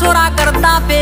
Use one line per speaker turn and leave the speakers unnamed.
चोरा करता पे